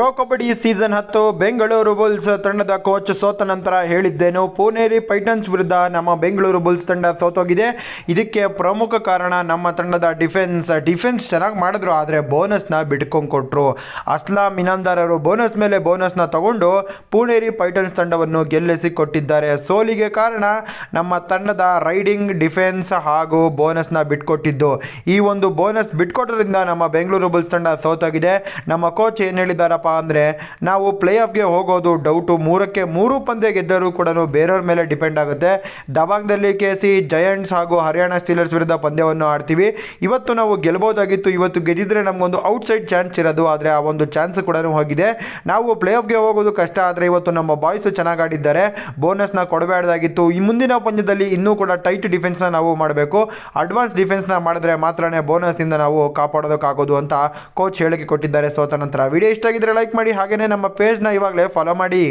Pro kabaddi season ಹತ್ತು Bengaluru Bulls ತಂಡದ coach ಸೋತ ನಂತರ ಹೇಳಿದ್ದೇನು ಪುಣೇರಿ ಪೈಟನ್ಸ್ ವಿರುದ್ಧ ನಮ್ಮ ಬೆಂಗಳೂರು ಬುಲ್ಸ್ ತಂಡ ಸೋತೋಗಿದೆ. ಇದಕ್ಕೆ ಪ್ರಮುಖ ಕಾರಣ ನಮ್ಮ ತಂಡದ ಡಿಫೆನ್ಸ್. ಡಿಫೆನ್ಸ್ ಚೆನ್ನಾಗಿ ಮಾಡಿದ್ರು, ಆದರೆ ಬೋನಸ್ನ ಬಿಟ್ಕೊಂಡು ಕೊಟ್ಟರು ಅಸ್ಲಾಂ ಇನಾಮ್ದಾರ್ ಅವರು ಬೋನಸ್ ಮೇಲೆ ಬೋನಸ್ನ ತಗೊಂಡು ಪುಣೇರಿ ಪೈಟನ್ಸ್ ತಂಡವನ್ನು ಗೆಲ್ಲಿಸಿ ಕೊಟ್ಟಿದ್ದಾರೆ ಸೋಲಿಗೆ ಕಾರಣ ನಮ್ಮ ತಂಡದ ರೈಡಿಂಗ್, ಡಿಫೆನ್ಸ್ ಹಾಗೂ ಬೋನಸ್ನ ಬಿಟ್ಕೊಟ್ಟಿದ್ದು. ಈ ಒಂದು ಬೋನಸ್ ಬಿಟ್ಕೊಟ್ಟರಿಂದ ನಮ್ಮ ಬೆಂಗಳೂರು ಬುಲ್ಸ್ ತಂಡ ಸೋತಾಗಿದೆ. ನಮ್ಮ ಕೋಚ್ ಏನು ಹೇಳಿದಾರಪ್ಪ ಅಂದರೆ ನಾವು ಪ್ಲೇ ಆಫ್ಗೆ ಹೋಗೋದು ಡೌಟು ಮೂರಕ್ಕೆ ಮೂರು ಪಂದ್ಯ ಗೆದ್ದರೂ ಕೂಡ ಬೇರೆಯವ್ರ ಮೇಲೆ ಡಿಪೆಂಡ್ ಆಗುತ್ತೆ. ದಬಾಂಗ್ದಲ್ಲಿ ಕೆ ಸಿ ಜಯಂಟ್ಸ್ ಹಾಗೂ ಹರಿಯಾಣ ಸ್ಟೀಲರ್ಸ್ ವಿರುದ್ಧ ಪಂದ್ಯವನ್ನು ಆಡ್ತೀವಿ. ಇವತ್ತು ನಾವು ಗೆಲ್ಬೋದಾಗಿತ್ತು. ಇವತ್ತು ಗೆದ್ದಿದ್ರೆ ನಮಗೊಂದು ಔಟ್ಸೈಡ್ ಚಾನ್ಸ್ ಇರೋದು. ಆದರೆ ಆ ಒಂದು ಚಾನ್ಸ್ ಕೂಡ ಹೋಗಿದೆ. ನಾವು ಪ್ಲೇ ಆಫ್ಗೆ ಹೋಗೋದು ಕಷ್ಟ. ಆದರೆ ಇವತ್ತು ನಮ್ಮ ಬಾಯ್ಸು ಚೆನ್ನಾಗಿ ಆಡಿದ್ದಾರೆ. ಬೋನಸ್ನ ಕೊಡಬೇಡದಾಗಿತ್ತು ಈ ಮುಂದಿನ ಪಂದ್ಯದಲ್ಲಿ ಇನ್ನೂ ಕೂಡ ಟೈಟ್ ಡಿಫೆನ್ಸ್ನ ನಾವು ಮಾಡಬೇಕು. ಅಡ್ವಾನ್ಸ್ ಡಿಫೆನ್ಸ್ನ ಮಾಡಿದ್ರೆ ಮಾತ್ರನೇ ಬೋನಸ್ಸಿಂದ ನಾವು ಕಾಪಾಡೋದಕ್ಕಾಗೋದು ಅಂತ ಕೋಚ್ ಹೇಳಿಕೆ ಕೊಟ್ಟಿದ್ದಾರೆ ಸೋತ ನಂತರ. ವಿಡಿಯೋ ಇಷ್ಟ ಆಗಿದ್ರೆ ಲೈಕ್ ಮಾಡಿ ಹಾಗೆಯೇ ನಮ್ಮ ಪೇಜ್ನ ಇವಾಗಲೇ ಫಾಲೋ ಮಾಡಿ.